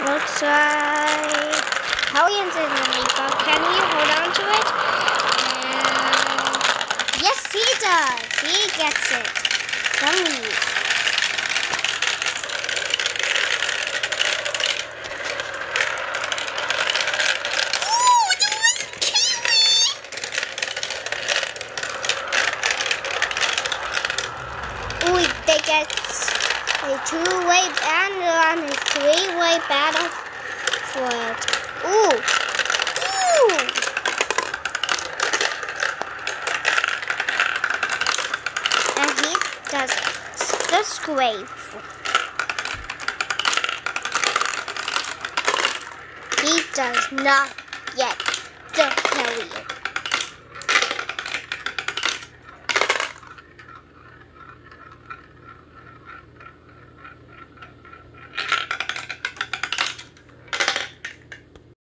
Looks like Hellions in the meatball. Can he hold on to it? And yes, he does. He gets it. Dummy. Ooh, they get a two-way battle and a three-way battle for it. Ooh, ooh. And he does the scrape. He does not get the Hellion.